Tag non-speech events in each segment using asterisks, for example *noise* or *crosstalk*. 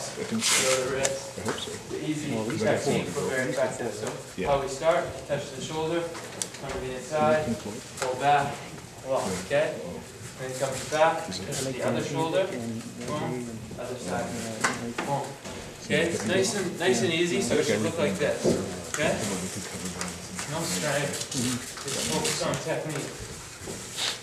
body locks, feel the wrist. I hope so. The easy technique, but very effective. So how we start, touch the shoulder, come to the inside, pull back, lock, okay? Then comes back, touch the other shoulder, boom, other side, boom. Okay, it's nice and, nice and easy, so it should look like this, okay? No strength, just focus on technique.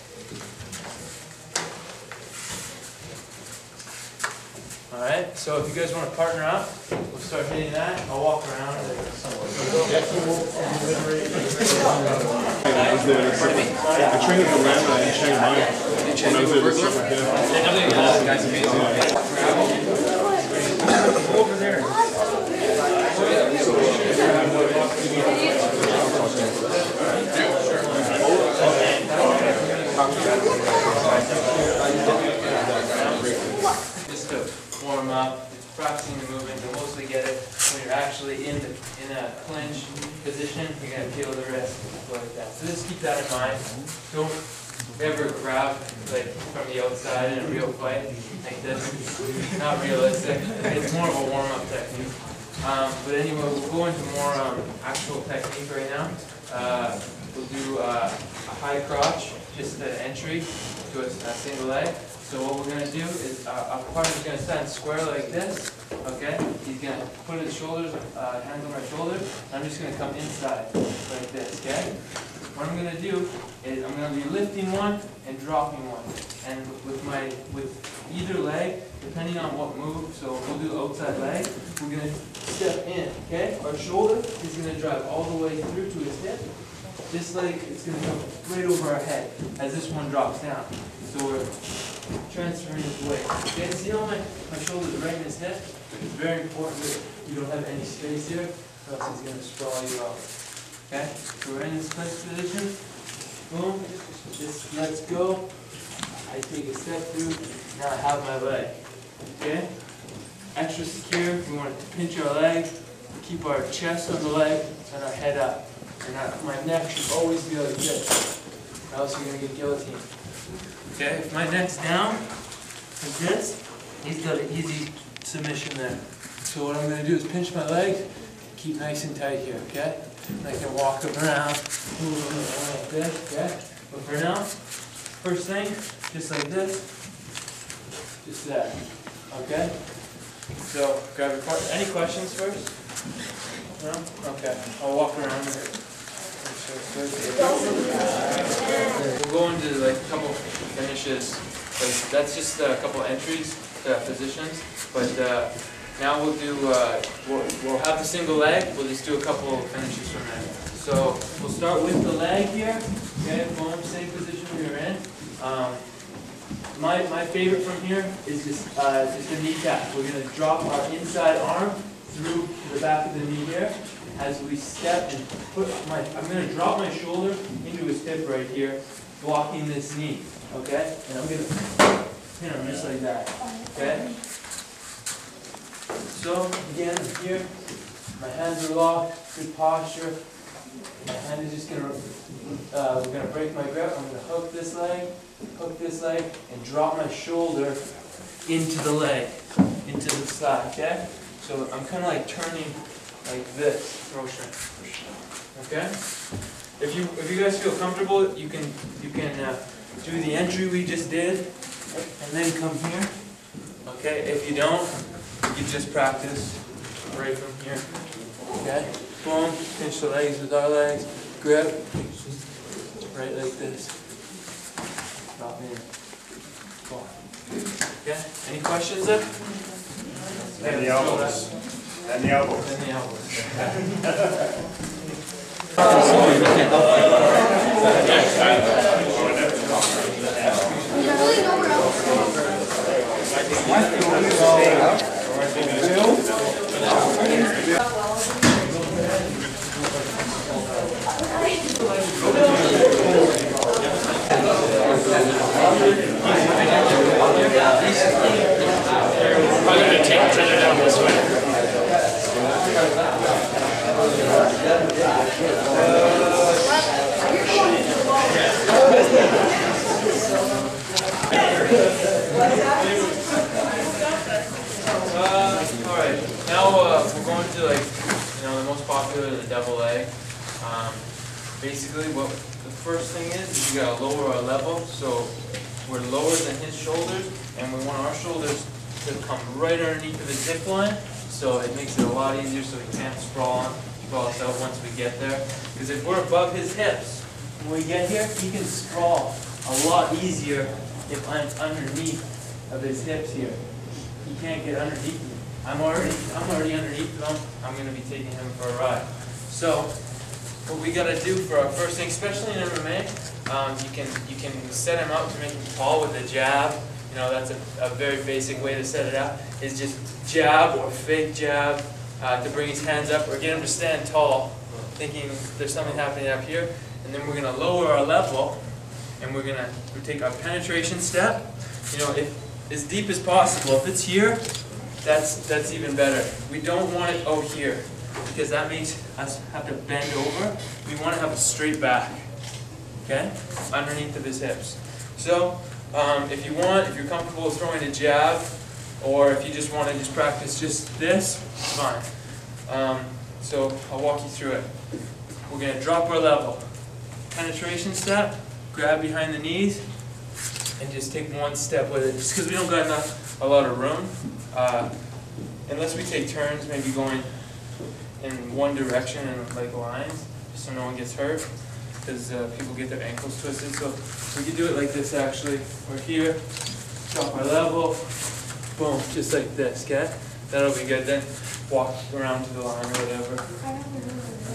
Alright, so if you guys wanna partner up, we'll start hitting that, I'll walk around. To warm up, it's practicing the movement, you'll mostly get it when you're actually in the, in a clinch position, you're gonna feel the wrist, like that. So just keep that in mind, don't ever grab like from the outside in a real fight like this, not realistic, it's more of a warm-up technique. Um, but anyway, we'll go into more, um, actual technique right now. Uh, we'll do, uh, a high crotch, just the entry to a, a single leg. So what we're gonna do is, uh, our partner's gonna stand square like this, okay? He's gonna put his shoulders, uh, hands on my shoulders, I'm just gonna come inside, like this, okay? What I'm gonna do is, I'm gonna be lifting one and dropping one. And with my, with either leg, depending on what move, so we'll do outside leg, we're gonna step in, okay? Our shoulder is gonna drive all the way through to his hip, just like it's gonna go right over our head as this one drops down. So we're transferring his weight. Okay, see how my, my shoulder's right in his hip? It's very important that you don't have any space here, or else he's gonna sprawl you out. Okay, so we're in this clinch position. Boom, just let's go. I take a step through, now I have my leg. Okay? Extra secure, we want to pinch our leg, keep our chest on the leg, and our head up. And my neck should always be like this, or else you're gonna get guillotined. Okay, if my neck's down, like this, he's got an easy submission there. So what I'm gonna do is pinch my legs, keep nice and tight here, okay? And I can walk around, like this, okay? But for now, first thing, just like this, just that, okay? So, grab your part, any questions first? No? Okay, I'll walk around here. We'll go into like a couple finishes, like that's just a couple entries, uh, positions, but, uh, now we'll do, uh, we'll, we'll have the single leg, we'll just do a couple finishes from there. So, we'll start with the leg here, okay, same position we were in. Um, my, my favorite from here is just, uh, just a knee tap. We're gonna drop our inside arm through the back of the knee here as we step and put my, I'm gonna drop my shoulder into his hip right here, blocking this knee, okay? And I'm gonna hit him just like that, okay? So, again, here, my hands are locked, good posture. My hand is just gonna, uh, we're gonna break my grip, I'm gonna hook this leg, hook this leg, and drop my shoulder into the leg, into the side, okay? So I'm kinda like turning like this okay? If you, if you guys feel comfortable, you can, you can, uh, do the entry we just did, and then come here, okay? If you don't, you just practice right from here, okay? Boom, pinch the legs with our legs, grip, right like this. Drop in. Boom. Okay, any questions there? Then the elbows. Then the elbows. Then the elbows. *laughs* *laughs* Really nowhere else. Uh, alright, now, uh, we're going to like, you know, the most popular, the double leg. Um, basically, what the first thing is, is you gotta lower our level, so we're lower than his shoulders, and we want our shoulders to come right underneath of his hip line, so it makes it a lot easier, so he can't sprawl on, sprawl us out once we get there. Because if we're above his hips, when we get here, he can sprawl a lot easier if I'm underneath of his hips here he can't get underneath me. I'm already, I'm already underneath him, I'm gonna be taking him for a ride. So, what we gotta do for our first thing, especially in MMA, um, you can, you can set him up to make him tall with a jab. You know, that's a, a very basic way to set it up, is just jab or fake jab, uh, to bring his hands up, or get him to stand tall, thinking there's something happening up here. And then we're gonna lower our level, and we're gonna, we take our penetration step, you know, if, as deep as possible. If it's here, that's, that's even better. We don't want it out here, because that makes us have to bend over. We want to have a straight back, okay? Underneath of his hips. So, um, if you want, if you're comfortable throwing a jab, or if you just want to just practice just this, fine. Um, so, I'll walk you through it. We're going to drop our level. Penetration step, grab behind the knees, and just take one step with it, just because we don't got enough, a lot of room. Uh, unless we take turns, maybe going in one direction and like lines, just so no one gets hurt, because uh, people get their ankles twisted. So we can do it like this actually. We're here, drop our level, boom, just like this, okay? That'll be good. Then walk around to the line or whatever.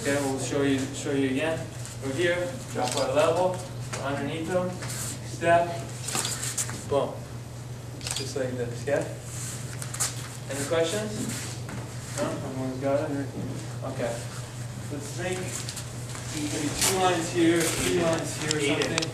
Okay, we'll show you show you again. We're here, drop our level, underneath them, step, boom. Just like this, yeah? Any questions? No, everyone's got it? Okay. Let's make, maybe two lines here, three lines here or something.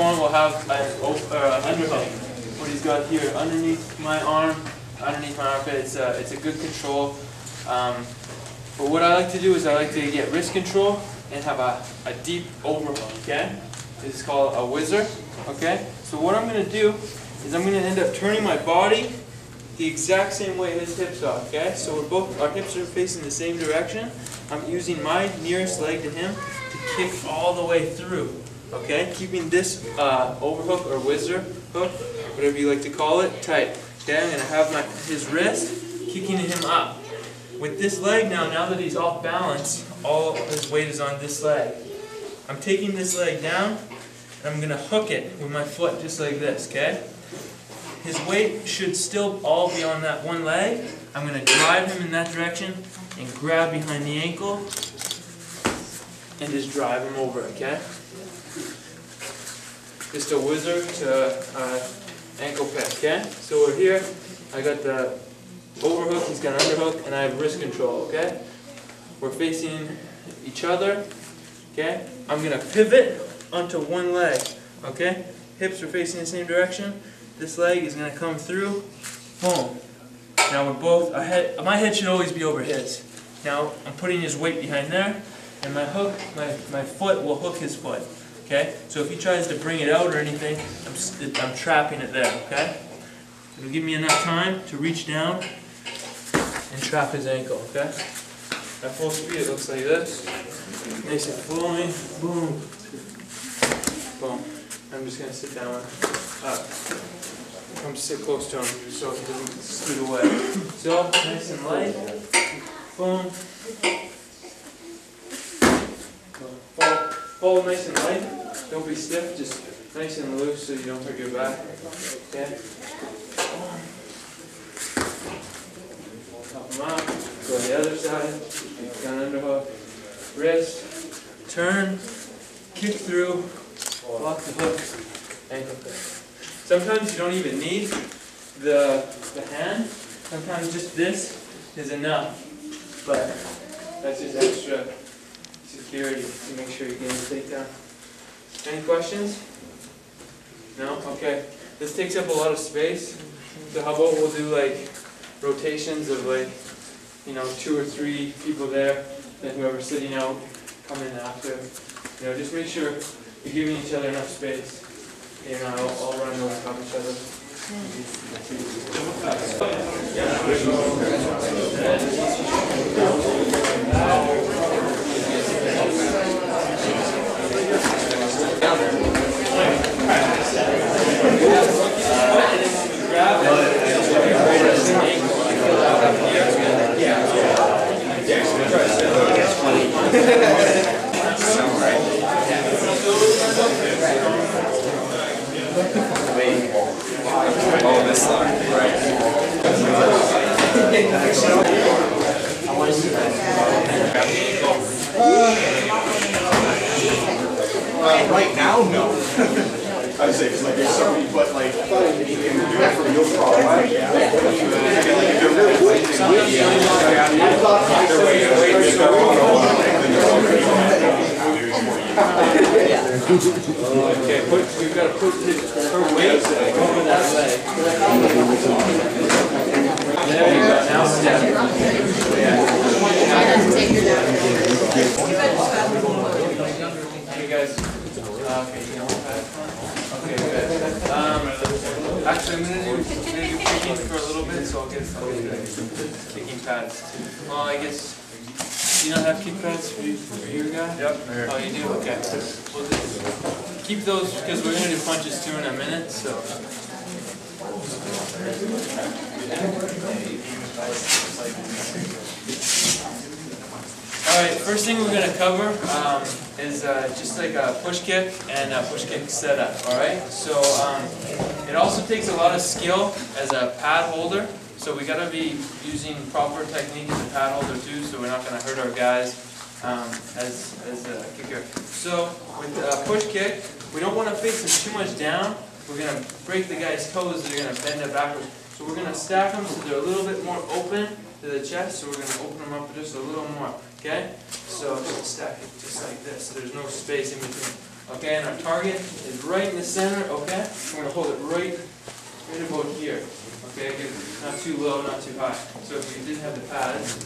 One will have an op- or an underhook. What he's got here underneath my arm, underneath my armpit. It's a, it's a good control. Um, but what I like to do is I like to get wrist control and have a, a deep overhook. Okay, this is called a whizzer. Okay, so what I'm gonna do is I'm gonna end up turning my body the exact same way his so we're both our hips are facing the same direction. I'm using my nearest leg to him to kick all the way through. Okay, keeping this uh, overhook or whizzer hook, whatever you like to call it, tight. Okay, I'm gonna have my his wrist kicking him up. With this leg now, now that he's off balance, all his weight is on this leg. I'm taking this leg down, and I'm gonna hook it with my foot just like this. Okay. his weight should still all be on that one leg. I'm gonna drive him in that direction and grab behind the ankle and just drive him over, okay? Just a whizzer to uh, ankle pick, okay? So we're here, I got the overhook, he's got an underhook, and I have wrist control, okay? We're facing each other, okay? I'm gonna pivot onto one leg, okay? Hips are facing the same direction. This leg is gonna come through, boom. Now we're both, head, my head should always be over his. Now, I'm putting his weight behind there, and my hook, my, my foot will hook his foot, okay? So if he tries to bring it out or anything, I'm, I'm trapping it there, okay? It'll give me enough time to reach down and trap his ankle, okay? At full speed, it looks like this. Nice and flowing, boom, boom. I'm just gonna sit down, uh, come sit close to him so he doesn't scoot away. So, nice and light, boom. Fall, fall nice and light, don't be stiff, just nice and loose so you don't hurt your back, okay? Top him up, go to the other side, down underhook, wrist, turn, kick through, lock the hook, ankle pick. Sometimes you don't even need the, the hand, sometimes just this is enough, but that's just extra security to make sure you get the takedown. Any questions? No? Okay. This takes up a lot of space, so how about we'll do like rotations of like, you know, two or three people there, then whoever's sitting out, come in after. You know, just make sure you're giving each other enough space. You know, all, all run over top each other this side. Uh, right now, no. I say, 'cause like, there's so many, but like, you can do that for real problem. Like, yeah. Like, if you're really waiting, I thought, they're waiting, waiting, they're Okay, put, we've got to put his, her weight over that leg. There you go, now step. Hey guys, uh, okay, you know what? Okay, good. Um, actually, I'm gonna do, I'm gonna do kicking for a little bit, so I'll get, I'll get kicking. Well, I guess, you do you not have kick pads for you, for your guy? Yep. Oh, you do, okay. We'll keep those, because we're gonna do punches too in a minute, so. Alright, first thing we're gonna cover, um, is, uh, just like a push kick and a push kick setup, alright? So, um, it also takes a lot of skill as a pad holder, so we gotta be using proper technique as a pad holder too, so we're not gonna hurt our guys, um, as, as a kicker. So, with a push kick, we don't wanna face them too much down, we're gonna break the guy's toes, they're gonna bend it backwards. So we're gonna stack them so they're a little bit more open to the chest, so we're gonna open them up just a little more, okay? So stack it just like this, so there's no space in between. Okay, and our target is right in the center, okay? We're gonna hold it right, right about here, okay? Get- Not too low, not too high. So if we didn't have the pads,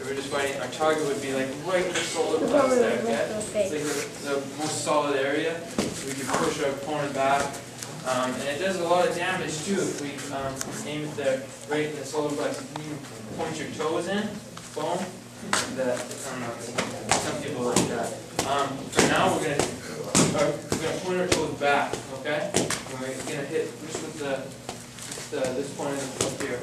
we were just fighting, our target would be like right in the shoulder blades there, okay? It's like the, the most solid area. We can push our opponent back. Um, and it does a lot of damage too if we, um, aim it there, right in the solar plexus. You can point your toes in, boom, that, I don't know, some people like that. Um, for now, we're gonna, uh, we're gonna point our toes back, okay? We're gonna hit just with the, the, this point up here.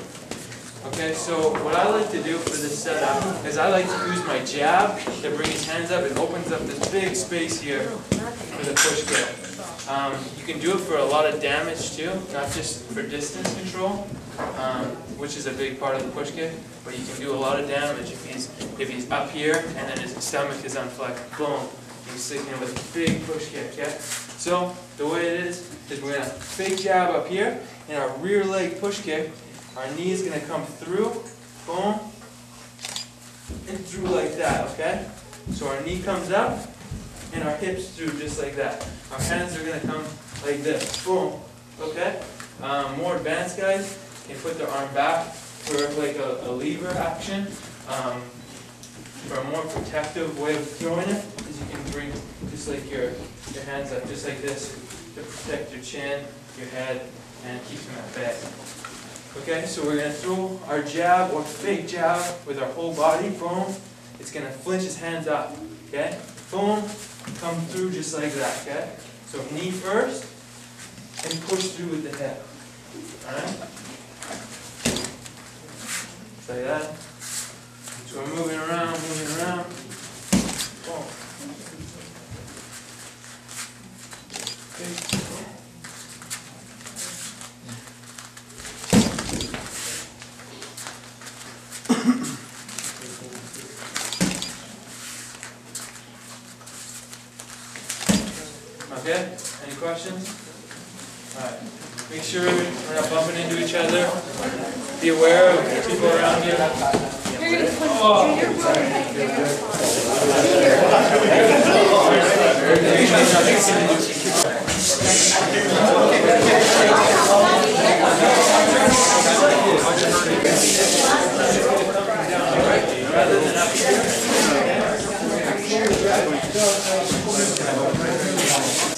Okay, so what I like to do for this setup is I like to use my jab to bring his hands up. It opens up this big space here for the push kick. Um, you can do it for a lot of damage too, not just for distance control, um, which is a big part of the push kick, but you can do a lot of damage if he's if he's up here and then his stomach is unflexed. Boom, you stick him with a big push kick. Yeah. So the way it is is we're gonna fake jab up here, and our rear leg push kick. Our knee is gonna come through, boom, and through like that. Okay. So our knee comes up, and our hips through just like that. Our hands are gonna come like this, boom, okay? Um, more advanced guys can put their arm back for like a, a lever action. Um, for a more protective way of throwing it, is you can bring just like your, your hands up, just like this, to protect your chin, your head, and keep them at bay. Okay, so we're gonna throw our jab or fake jab with our whole body, boom. It's gonna flinch his hands up, okay? Boom, come through just like that, okay? So knee first, and push through with the hip. Alright? Like that. So we're moving around, moving around. Okay. Okay, any questions? Alright, make sure we're not bumping into each other. Be aware of the people around you.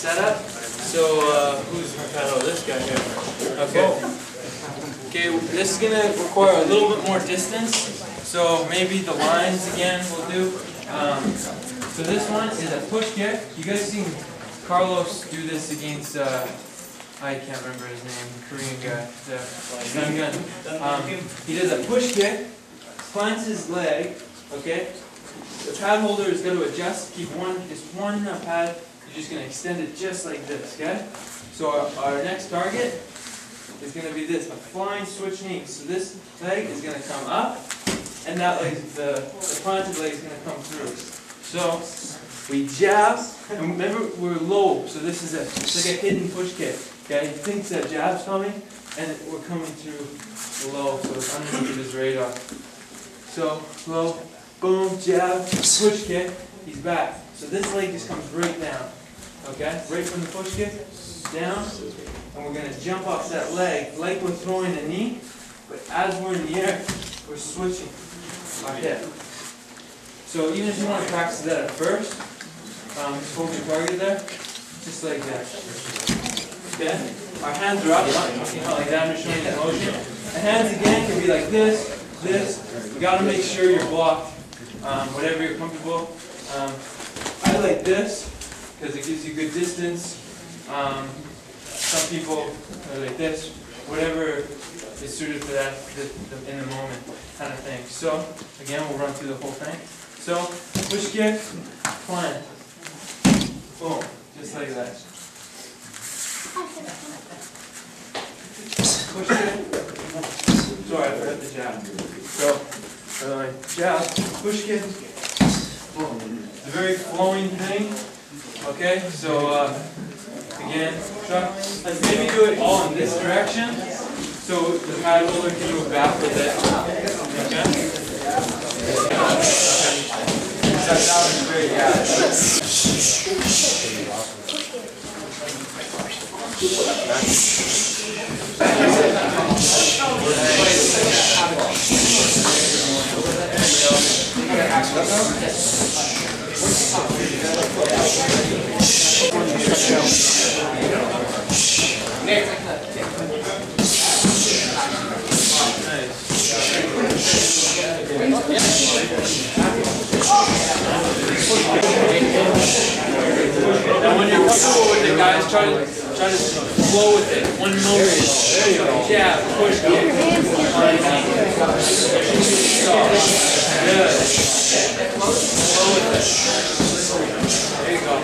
Than up. So, uh, who's, oh, this guy here. Okay. Okay, this is gonna require a little bit more distance, so maybe the lines again will do. Um, so this one is a push kick. You guys seen Carlos do this against, uh, I can't remember his name, Korean guy, gun. Um, he does a push kick, plants his leg, okay? The pad holder is gonna adjust, keep one, just one uh, pad, just gonna extend it just like this, okay? So our, our next target is gonna be this, a flying switch knee. So this leg is gonna come up, and that leg, the, the planted leg is gonna come through. So we jab, and remember we're low, so this is a it's like a hidden push kick. Okay, he thinks that jab's coming, and we're coming through low, so it's underneath his radar. So low, boom, jab, push kick, he's back. So this leg just comes right down. Okay, right from the push kick, down, and we're gonna jump off that leg, like we're throwing a knee, but as we're in the air, we're switching our hip. So even if you wanna practice that at first, um, just hold your target there, just like that. Okay? Our hands are up, like that, I'm just showing that motion. The hands again can be like this, this, you gotta make sure you're blocked, um, whatever you're comfortable. Um, I like this, because it gives you good distance. Um, some people are like this, whatever is suited for that in the moment kind of thing. So again, we'll run through the whole thing. So push kick, plant, boom, just like that. Push kick. Sorry, I forgot the jab. So uh, jab, push kick, boom. It's a very flowing thing. Okay, so. Uh, Again, Chuck, let's maybe do it all in this direction, so the pad holder can move back with it. Okay? That sounds great, yeah. *laughs* the guy's trying to, to flow with it. One Yeah, push. Good. Flow with it. There you go.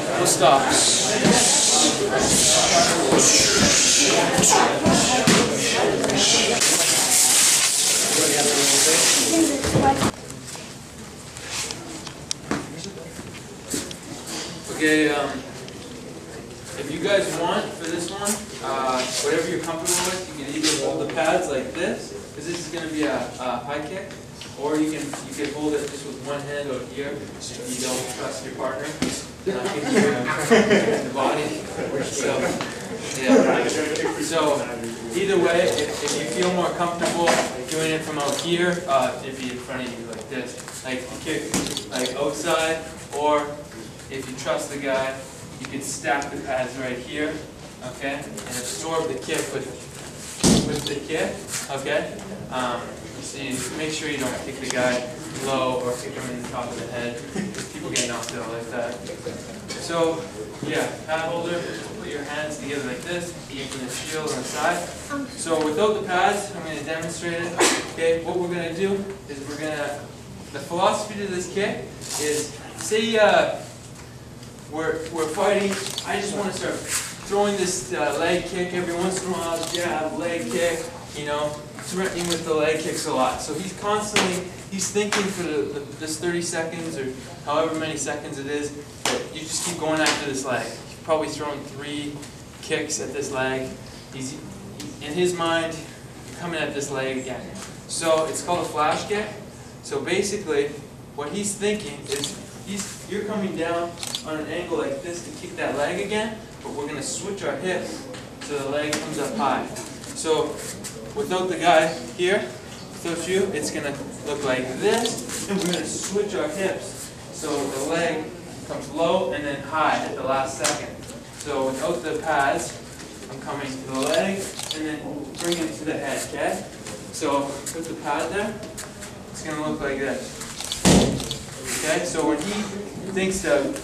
Okay, um if you guys want for this one, uh, whatever you're comfortable with, you can either hold the pads like this, because this is gonna be a, a high kick, or you can, you can hold it just with one hand out here, if you don't trust your partner, the body, so, yeah. So, either way, if, if you feel more comfortable doing it from out here, uh, it'd be in front of you like this, like kick, like outside, or if you trust the guy, you can stack the pads right here, okay, and absorb the kick with, with the kick, okay? Um, so you make sure you don't kick the guy low or kick him in the top of the head, people get knocked out like that. So, yeah, pad holder, put your hands together like this, using the shield on the side. So without the pads, I'm gonna demonstrate it. Okay, what we're gonna do is we're gonna, the philosophy to this kick is, say, uh, we're, we're fighting, I just wanna start throwing this uh, leg kick every once in a while, jab, leg kick, you know, threatening with the leg kicks a lot. So he's constantly, he's thinking for the, the, this thirty seconds or however many seconds it is, that you just keep going after this leg. He's probably thrown three kicks at this leg. He's, in his mind, coming at this leg again. So it's called a flash kick. So basically, what he's thinking is, he's, you're coming down on an angle like this to kick that leg again, but we're gonna switch our hips so the leg comes up high. So without the guy here, without you, it's gonna look like this, and we're gonna switch our hips so the leg comes low and then high at the last second. So without the pads, I'm coming to the leg and then bring it to the head, okay? So put the pad there, it's gonna look like this. Okay, so when he thinks to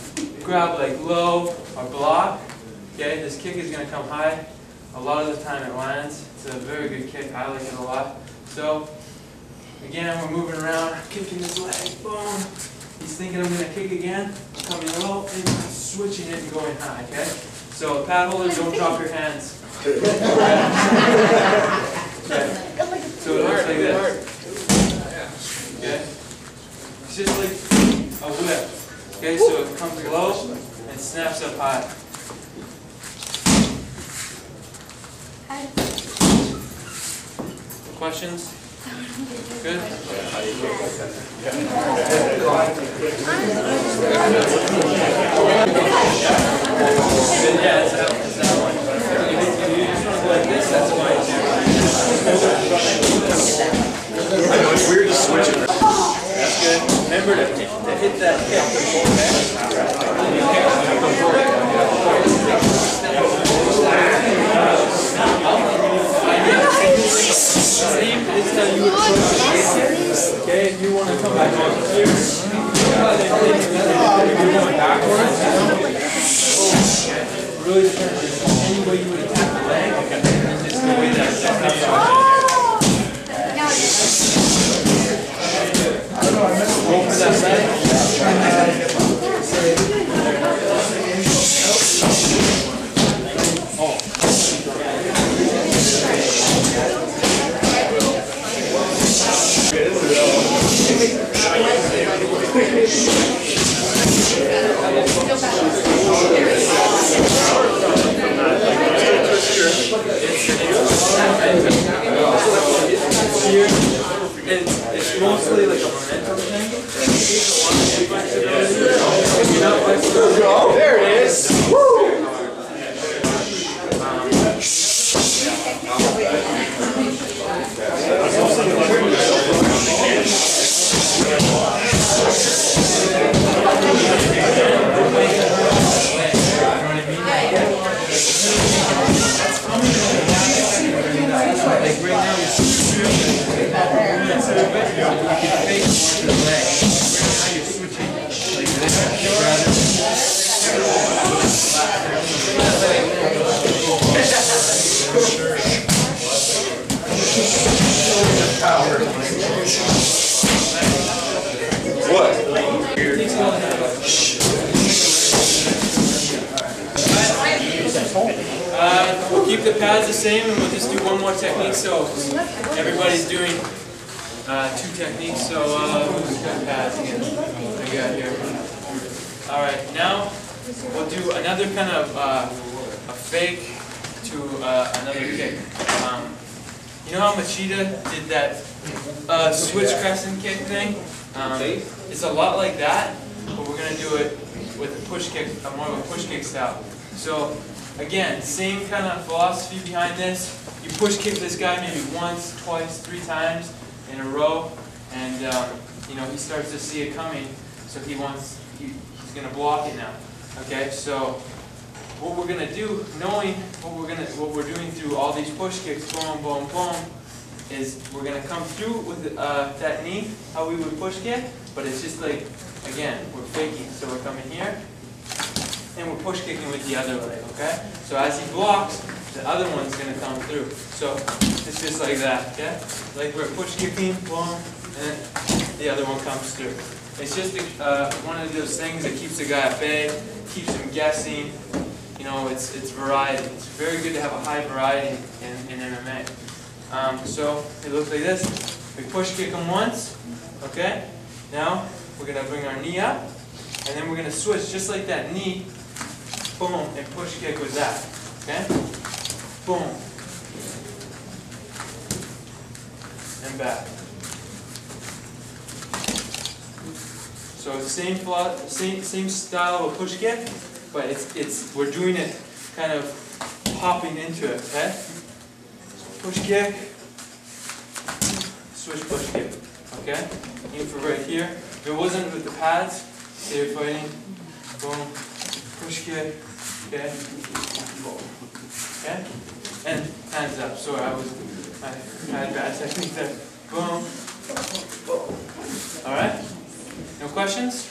grab like low or block, okay, this kick is gonna come high. A lot of the time it lands. It's a very good kick. I like it a lot. So again, we're moving around, kicking his leg. Boom. He's thinking I'm gonna kick again. Coming low and switching it and going high. Okay. So pad holders, don't drop your hands. *laughs* Okay. So it looks like this. Okay. It's just like a whip. Okay, so it comes low and snaps up high. Questions? Good? Good, yeah, it's that, it's that one. If you just wanna go like this, that's fine too. I know, it's weird to switch it. That's good. Remember to, to hit that kick. Same is how you would approach it. Okay, if you want to come back on here, you're going backwards, really depends on any way you would attack the leg. It's the way that, that's how you Roll the pads the same and we'll just do one more technique. So everybody's doing uh, two techniques. So uh, who's got pads again? We got here? All right, now we'll do another kind of, uh, a fake to, uh, another kick. Um, you know how Machida did that, uh, switch crescent kick thing? Um, it's a lot like that, but we're gonna do it with a push kick, a more of a push kick style. So, again, same kind of philosophy behind this. You push kick this guy maybe once, twice, three times in a row, and, um, you know, he starts to see it coming, so he wants, he, he's gonna block it now. Okay, so what we're gonna do, knowing what we're gonna, what we're doing through all these push kicks, boom, boom, boom, is we're gonna come through with uh, that knee, how we would push kick, but it's just like, again, we're faking. So we're coming here, and we're push kicking with the other leg, okay? So as he blocks, the other one's gonna come through. So it's just like that, okay? Like we're push kicking, boom, and the other one comes through. It's just uh, one of those things that keeps the guy at bay, keeps him guessing. You know, it's it's variety. It's very good to have a high variety in, in MMA. Um, so it looks like this. We push kick him once, okay? Now we're gonna bring our knee up, and then we're gonna switch just like that knee, boom, and push kick with that, okay? Boom. And back. So same philo- same same style of push kick, but it's it's we're doing it kind of popping into it, okay? Push kick, switch push kick, okay? Aim for right here. If it wasn't with the pads, say you're fighting, boom, push kick, okay? Okay? And hands up, sorry, I was, I had bad technique there. Boom, boom. All right? No questions?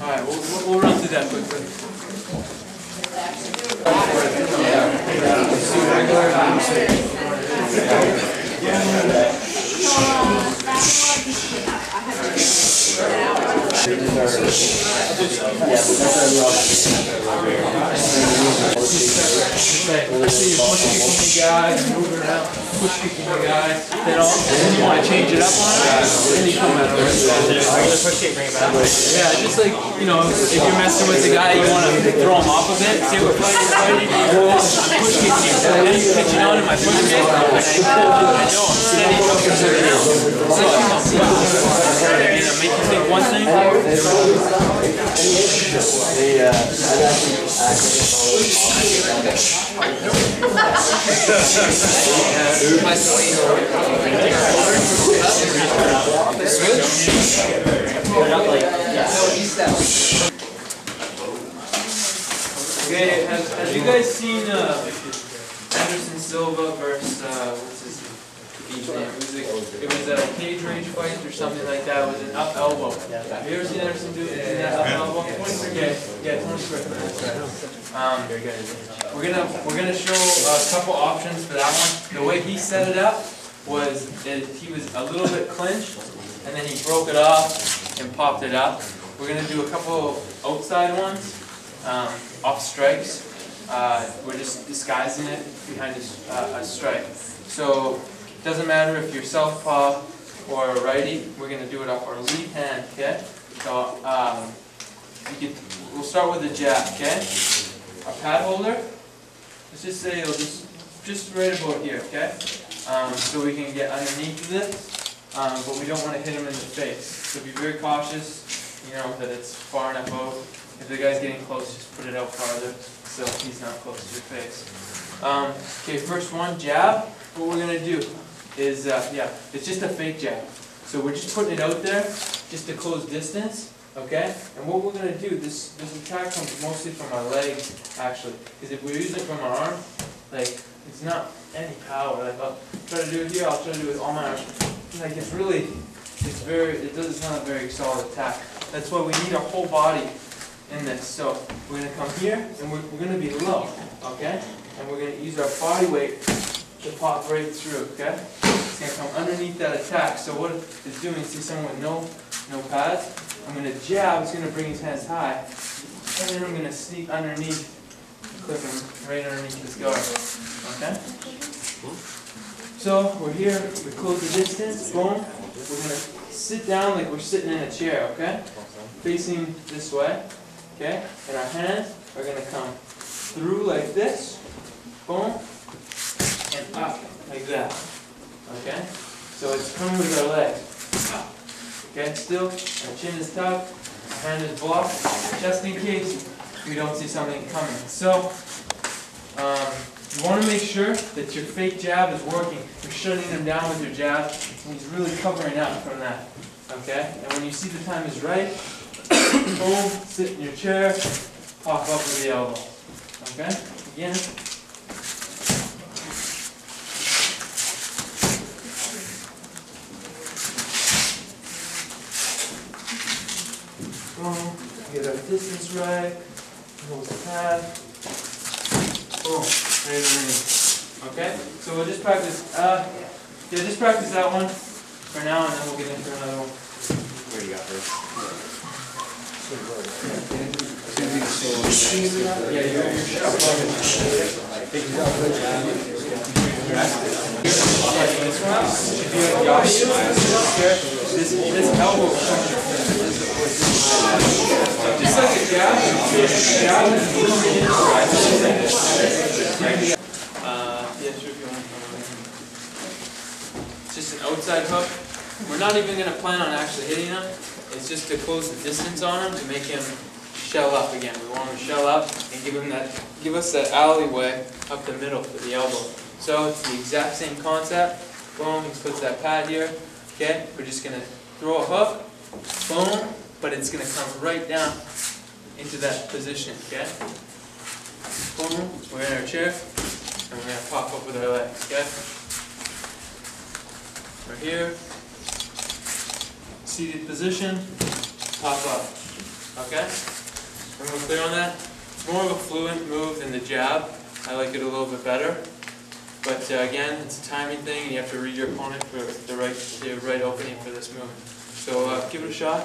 All right, we'll, we'll- we'll run through that quickly. Especially push push then all, then you wanna change it up on it, then it. Yeah, just like, you know, if you're messing with the guy, you wanna throw him off a bit, say we're fighting, I'm push kicking then on in my push kick, and I, know I'm steady, so, you know, make you think one thing, Okay, have, have you guys seen, uh, Anderson Silva versus, uh, what's his his name? It was a, it was a cage rage fight or something like that, it was an up elbow. Have you ever seen Anderson do, do that up elbow? Okay, yeah, Tony Fryklund. Um, we're gonna, we're gonna show a couple options for that one. The way he set it up was that he was a little bit clinched, and then he broke it off and popped it up. We're gonna do a couple outside ones, um, off strikes. Uh, we're just disguising it behind a, s- uh, a strike. So, doesn't matter if you're southpaw or righty, we're gonna do it off our lead hand, okay? So, um, you can, we'll start with the jab, okay? Our pad holder, let's just say it'll just, just right about here, okay? Um, so we can get underneath this, um, but we don't wanna hit him in the face. So be very cautious, you know, that it's far enough out. If the guy's getting close, just put it out farther, so he's not close to your face. Um, okay, first one, jab. What we're gonna do is, uh, yeah, it's just a fake jab. So we're just putting it out there, just to close distance, okay? And what we're gonna do, this, this attack comes mostly from our leg, actually. Because if we're using it from our arm, like, it's not any power. Like, I'll try to do it here, I'll try to do it with all my arms. Like, it's really, it's very, it does, it's not a very solid attack. That's why we need our whole body in this. So we're gonna come here and we're, we're gonna be low, okay? And we're gonna use our body weight to pop right through, okay? It's gonna come underneath that attack. So what it's doing, see someone with no, no pads? I'm gonna jab, it's gonna bring his hands high. And then I'm gonna sneak underneath, clip him right underneath his guard, okay? So we're here, we close the distance, boom. We're gonna sit down like we're sitting in a chair, okay? Facing this way. okay? And our hands are gonna come through like this, boom, and up like that, okay? So it's coming with our legs. Okay, still, our chin is tucked, our hand is blocked, just in case we don't see something coming. So, um, you want to make sure that your fake jab is working. You're shutting them down with your jab, and he's really covering up from that. Okay? And when you see the time is right, *coughs* boom, sit in your chair, pop up with the elbow. Okay? Again. Boom, distance right, hold the pad. Boom. Okay? So we'll just practice, uh, yeah, just practice that one for now, and then we'll get into another one. Do you got first? Yeah, you're, you're. This, this elbow. Just like a jab, jab. Uh, yeah, sure, if you want. It's just an outside hook. We're not even gonna plan on actually hitting him. It's just to close the distance on him to make him shell up again. We want him to shell up and give him that, give us that alleyway up the middle for the elbow. So it's the exact same concept. Boom, he puts that pad here. Okay, we're just gonna throw a hook, boom, but it's gonna come right down into that position, okay? Boom, we're in our chair, and we're gonna pop up with our legs, okay? We're here, seated position, pop up, okay? Everyone clear on that? It's more of a fluent move than the jab. I like it a little bit better. But uh, again, it's a timing thing, and you have to read your opponent for the right, the right opening for this move. So uh, give it a shot.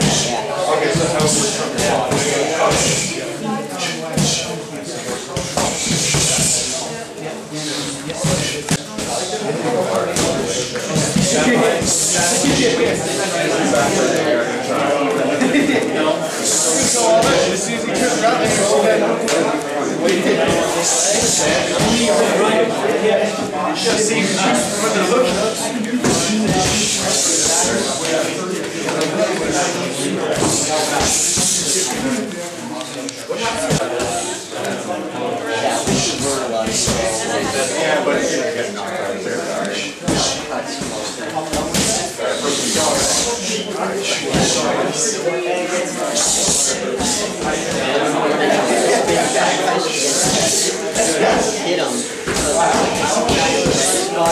hit him. Spot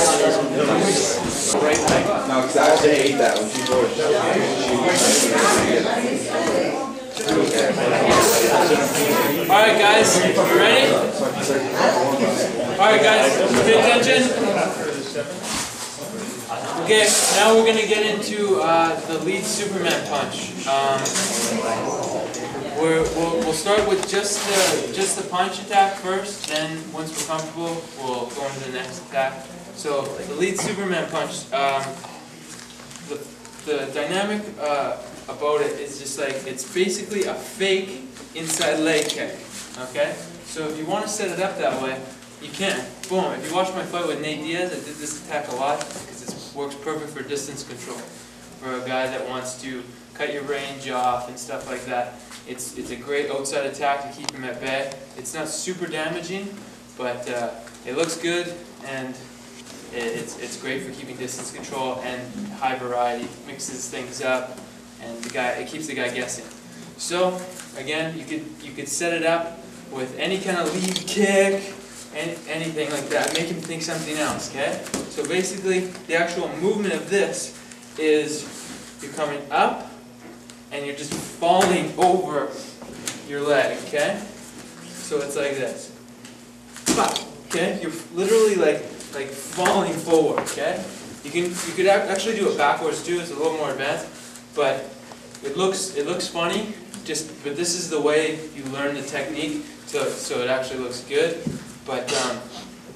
on his No, because I actually ate that when she brought All right, guys, you ready? All right, guys, pay attention. Okay, now we're gonna get into uh, the lead Superman punch. Um, we're, we'll, we'll start with just the just the punch attack first. Then once we're comfortable, we'll go into the next attack. So the lead Superman punch. Um, the, the dynamic uh, about it is just like it's basically a fake inside leg kick. Okay, so if you want to set it up that way, you can. Boom. If you watch my fight with Nate Diaz, I did this attack a lot because it works perfect for distance control. for a guy that wants to cut your range off and stuff like that. It's, it's a great outside attack to keep him at bay. It's not super damaging, but uh, it looks good and it, it's, it's great for keeping distance control and high variety. Mixes things up and the guy, it keeps the guy guessing. So, again, you could, you could set it up with any kind of lead kick, any, anything like that. Make him think something else, okay? So basically, the actual movement of this is you're coming up and you're just falling over your leg, okay? So it's like this. Okay? You're literally like like falling forward, okay? You can you could actually do it backwards too, it's a little more advanced, but it looks it looks funny, just but this is the way you learn the technique so so it actually looks good. But um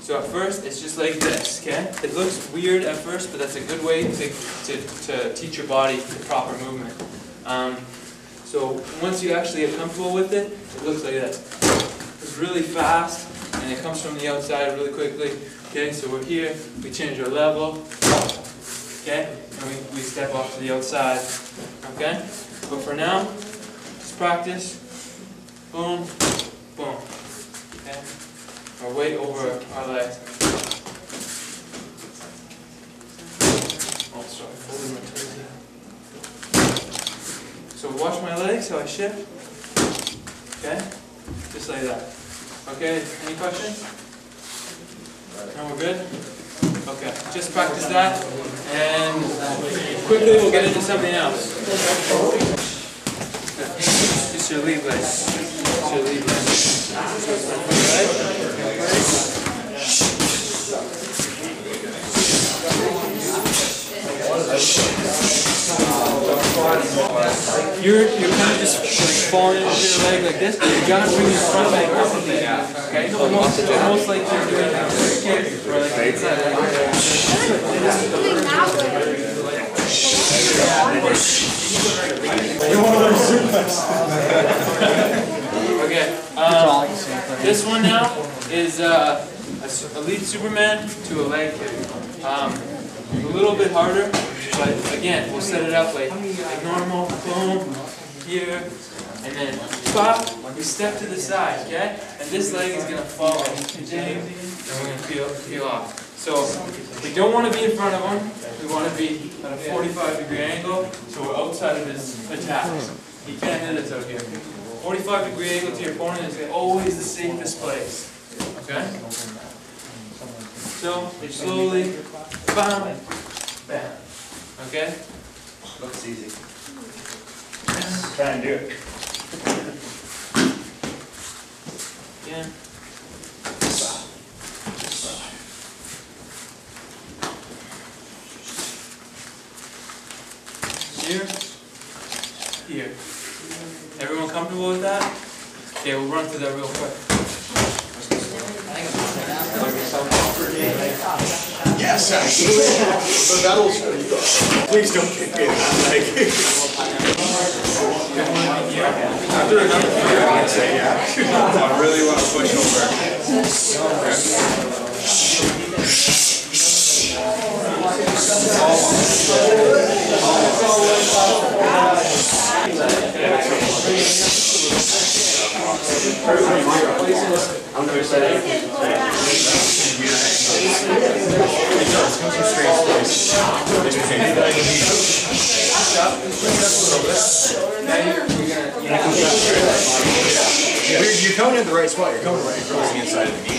so at first it's just like this, okay? It looks weird at first, but that's a good way to to, to teach your body the proper movement. Um, so once you actually get comfortable with it, it looks like this. It's really fast and it comes from the outside really quickly. Okay, so we're here, we change our level, okay, and we, we step off to the outside, okay? But for now, just practice, boom, boom, okay? Our weight over our legs. Oh, sorry, folding my toes So watch my legs, how I shift, okay? Just like that. Okay, any questions? No, we're good? Okay, just practice that, and quickly we'll get into something else. Just your lead leg. Just your lead. So? You're, you're kind of just like falling into your leg like this, you gotta bring your front leg up a bit, okay? Almost, almost like you're doing a kick, or like inside like Doing that way. Okay, um, this one now is uh, a s- a lead Superman to a leg kick. Um, a little bit harder, but again, we'll set it up like, like normal, boom, here, and then pop, we step to the side, okay? And this leg is gonna fall, ding, and we're gonna peel, peel off. So, we don't wanna be in front of him, we wanna be at a forty-five degree angle, so we're outside of his attack. He can't hit us out here. Forty-five degree angle to your opponent is always the safest place, okay? So, slowly, bam, bam, okay? Looks easy. Try and do it. Yeah. Here, here. Everyone comfortable with that? Okay, we'll run through that real quick. Yes, but that'll, please don't kick me in that leg. After another few, I can say, yeah. I really want to push over. You're, you're coming in the right spot, you're coming right across the inside of the knee.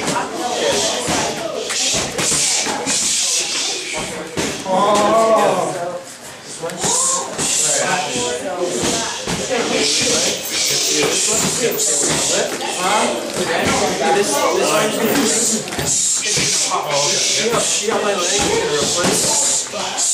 This, oh. this one. See how, see how my leg is gonna replace?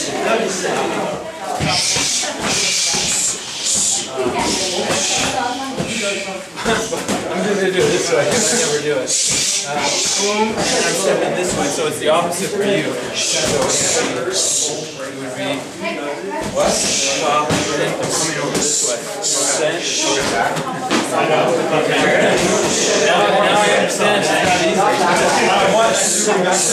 I'm just gonna do it this way. I never do it. Uh, and I'm stepping this way, so it's the opposite for you. So it would be what? Up coming over this way. Descent. Okay. Now, now I understand. I want to go back to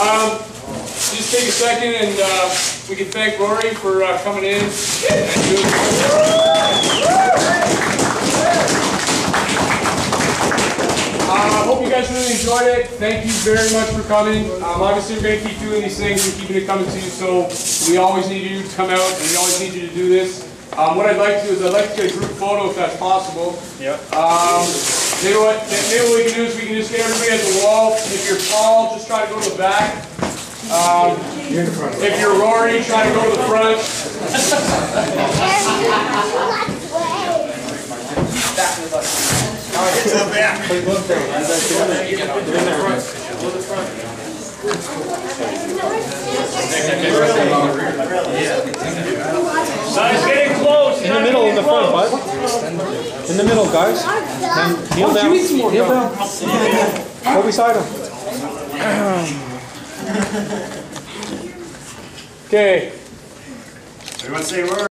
Um, just take a second and, uh, we can thank Rory for, uh, coming in. Guys enjoyed it. Thank you very much for coming. Um, obviously, we're gonna keep doing these things and keeping it coming to you, so we always need you to come out and we always need you to do this. Um, what I'd like to do is I'd like to get a group photo if that's possible. Yep. Um, maybe what, maybe what we can do is we can just get everybody at the wall. If you're Paul, just try to go to the back. Um, if you're Rory, try to go to the front. Guys, getting close. In the middle, in the front, bud. In the middle, guys. And kneel down. Kneel down. Go beside him. *clears throat* Okay. Everyone say a word.